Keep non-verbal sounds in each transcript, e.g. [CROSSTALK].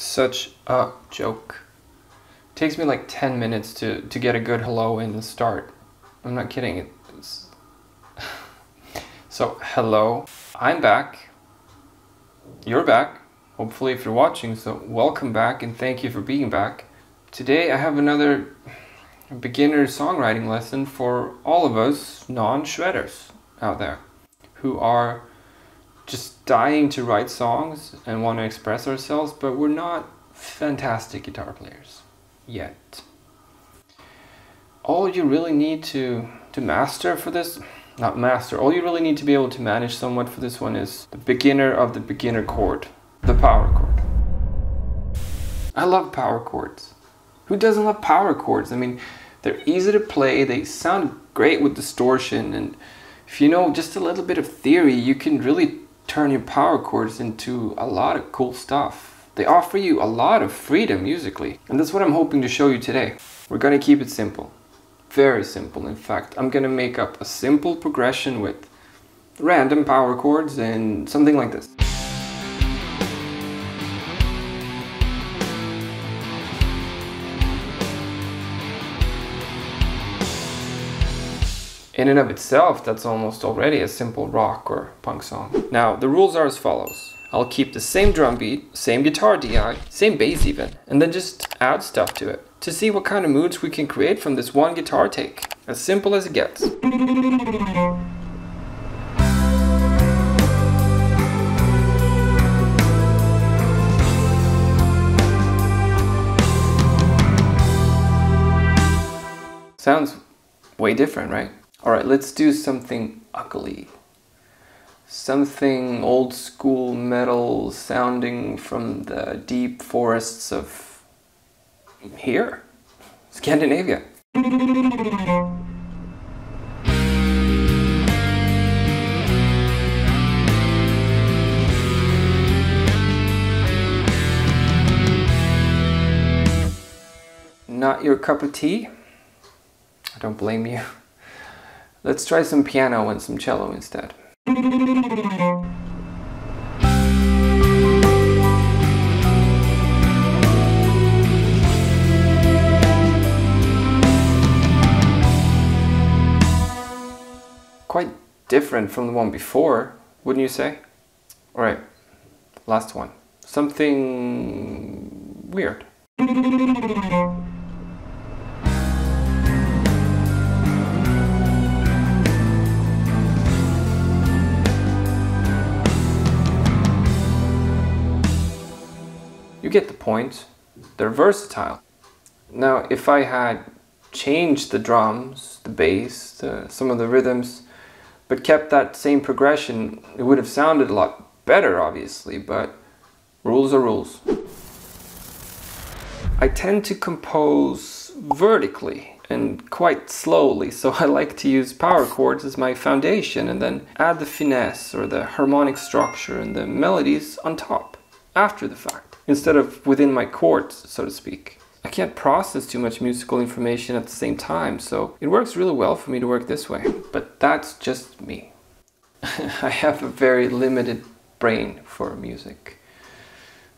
such a joke. It takes me like 10 minutes to, to get a good hello in the start. I'm not kidding. [LAUGHS] So, hello. I'm back. You're back. Hopefully, if you're watching, so welcome back and thank you for being back. Today, I have another beginner songwriting lesson for all of us non shredders out there who are just dying to write songs and want to express ourselves, but we're not fantastic guitar players yet. All you really need to, to master for this, not master, all you really need to be able to manage somewhat for this one is the beginner of the beginner chord, the power chord. I love power chords. Who doesn't love power chords? I mean, they're easy to play, they sound great with distortion, and if you know just a little bit of theory, you can really turn your power chords into a lot of cool stuff. They offer you a lot of freedom musically, and that's what I'm hoping to show you today. We're gonna keep it simple. Very simple, in fact. I'm gonna make up a simple progression with random power chords and something like this. In and of itself, that's almost already a simple rock or punk song. Now, the rules are as follows. I'll keep the same drum beat, same guitar DI, same bass even, and then just add stuff to it to see what kind of moods we can create from this one guitar take. As simple as it gets. Sounds way different, right? All right, let's do something ugly. Something old school metal sounding from the deep forests of here, Scandinavia. Not your cup of tea? I don't blame you. Let's try some piano and some cello instead. Quite different from the one before, wouldn't you say? Alright, last one. Something weird. You get the point. They're versatile. Now, if I had changed the drums, the bass, the, some of the rhythms, but kept that same progression, it would have sounded a lot better, obviously, but rules are rules. I tend to compose vertically and quite slowly, [LAUGHS] so I like to use power chords as my foundation and then add the finesse or the harmonic structure and the melodies on top after the fact instead of within my chords, so to speak. I can't process too much musical information at the same time, so it works really well for me to work this way. But that's just me. [LAUGHS] I have a very limited brain for music,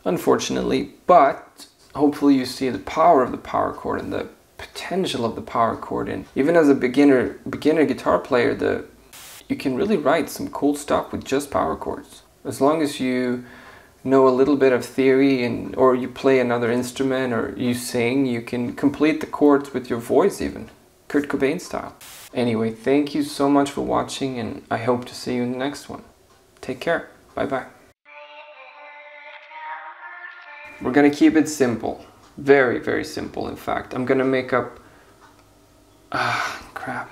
unfortunately, but hopefully you see the power of the power chord and the potential of the power chord and even as a beginner beginner guitar player the you can really write some cool stuff with just power chords as long as you know a little bit of theory and or you play another instrument or you sing, you can complete the chords with your voice even. Kurt Cobain style. Anyway, thank you so much for watching and I hope to see you in the next one. Take care. Bye bye. We're gonna keep it simple. Very, very simple in fact. I'm gonna make up... Ah, crap.